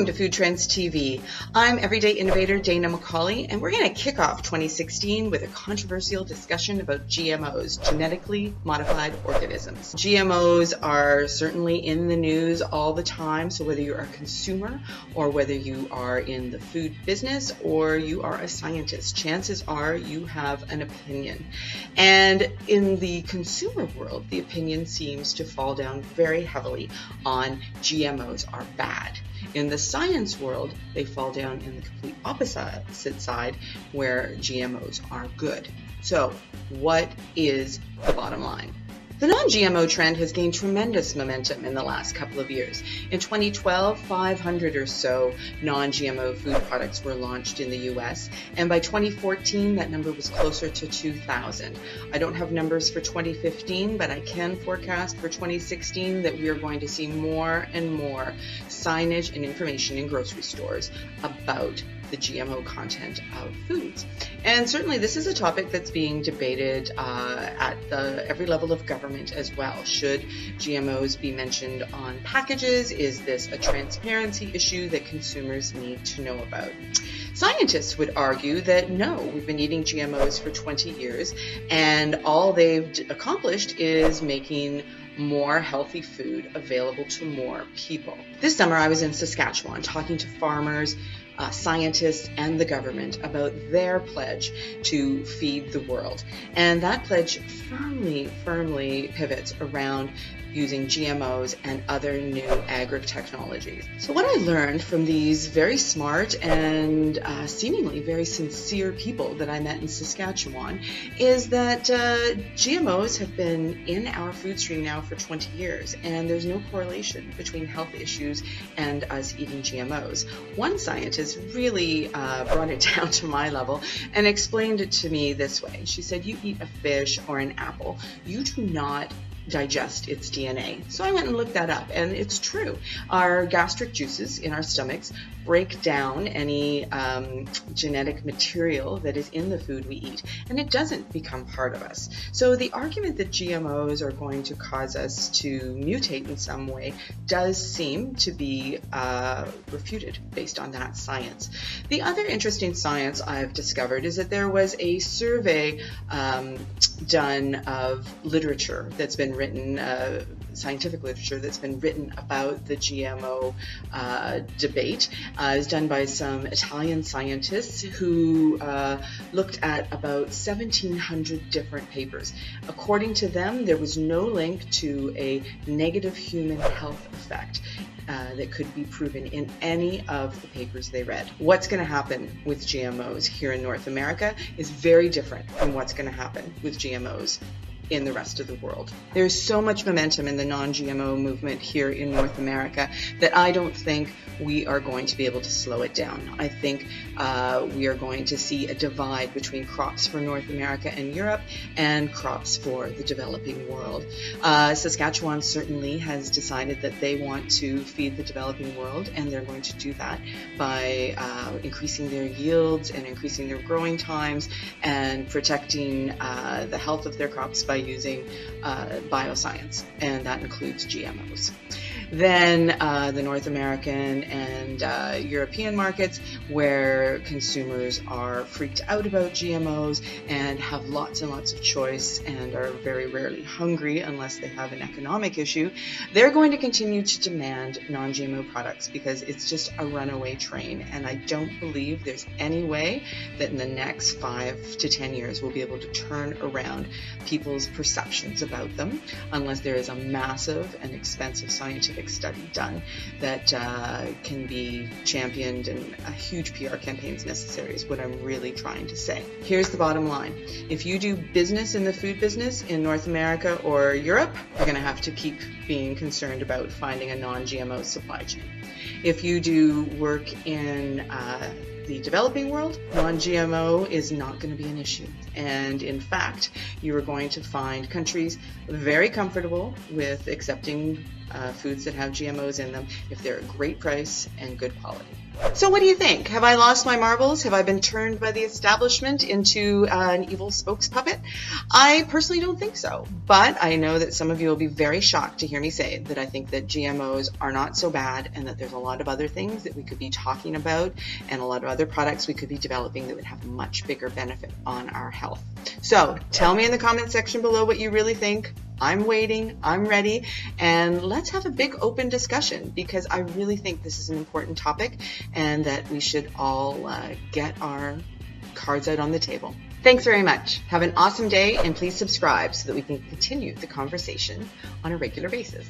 Welcome to Food Trends TV. I'm everyday innovator Dana McCauley, and we're going to kick off 2016 with a controversial discussion about GMOs, genetically modified organisms. GMOs are certainly in the news all the time, so whether you're a consumer or whether you are in the food business or you are a scientist, chances are you have an opinion. And in the consumer world, the opinion seems to fall down very heavily on GMOs are bad. In the science world, they fall down in the complete opposite side where GMOs are good. So, what is the bottom line? The non-GMO trend has gained tremendous momentum in the last couple of years. In 2012, 500 or so non-GMO food products were launched in the US, and by 2014 that number was closer to 2,000. I don't have numbers for 2015, but I can forecast for 2016 that we are going to see more and more signage and information in grocery stores about the GMO content of foods. And certainly this is a topic that's being debated uh, at the, every level of government as well. Should GMOs be mentioned on packages? Is this a transparency issue that consumers need to know about? Scientists would argue that no, we've been eating GMOs for 20 years and all they've accomplished is making more healthy food available to more people. This summer I was in Saskatchewan talking to farmers, uh, scientists, and the government about their pledge to feed the world. And that pledge firmly, firmly pivots around using GMOs and other new agri technologies. So, what I learned from these very smart and uh, seemingly very sincere people that I met in Saskatchewan is that uh, GMOs have been in our food stream now for 20 years, and there's no correlation between health issues and us eating GMOs. One scientist really uh, brought it down to my level and explained it to me this way. She said, You eat a fish or an apple, you do not digest its DNA. So I went and looked that up, and it's true. Our gastric juices in our stomachs break down any um, genetic material that is in the food we eat, and it doesn't become part of us. So the argument that GMOs are going to cause us to mutate in some way does seem to be uh, refuted based on that science. The other interesting science I've discovered is that there was a survey um, done of literature that's been written, uh, scientific literature that's been written about the GMO uh, debate. Uh, was done by some Italian scientists who uh, looked at about 1,700 different papers. According to them, there was no link to a negative human health effect. Uh, that could be proven in any of the papers they read. What's going to happen with GMOs here in North America is very different from what's going to happen with GMOs in the rest of the world. There's so much momentum in the non-GMO movement here in North America that I don't think we are going to be able to slow it down. I think uh, we are going to see a divide between crops for North America and Europe and crops for the developing world. Uh, Saskatchewan certainly has decided that they want to feed the developing world, and they're going to do that by uh, increasing their yields and increasing their growing times and protecting uh, the health of their crops by using uh, bioscience, and that includes GMOs. Then uh, the North American and uh, European markets, where consumers are freaked out about GMOs and have lots and lots of choice and are very rarely hungry unless they have an economic issue, they're going to continue to demand non GMO products because it's just a runaway train. And I don't believe there's any way that in the next five to ten years we'll be able to turn around people's perceptions about them unless there is a massive and expensive scientific scientific study done that uh, can be championed and a huge PR campaign is necessary is what I'm really trying to say. Here's the bottom line. If you do business in the food business in North America or Europe, you're going to have to keep being concerned about finding a non-GMO supply chain. If you do work in uh, the developing world, non GMO is not going to be an issue. And in fact, you are going to find countries very comfortable with accepting uh, foods that have GMOs in them if they're a great price and good quality. So, what do you think? Have I lost my marbles? Have I been turned by the establishment into uh, an evil spokes puppet? I personally don't think so, but I know that some of you will be very shocked to hear me say that I think that GMOs are not so bad and that there's a lot of other things that we could be talking about and a lot of other products we could be developing that would have much bigger benefit on our health. So, tell me in the comment section below what you really think. I'm waiting, I'm ready, and let's have a big open discussion because I really think this is an important topic and that we should all uh, get our cards out on the table. Thanks very much. Have an awesome day and please subscribe so that we can continue the conversation on a regular basis.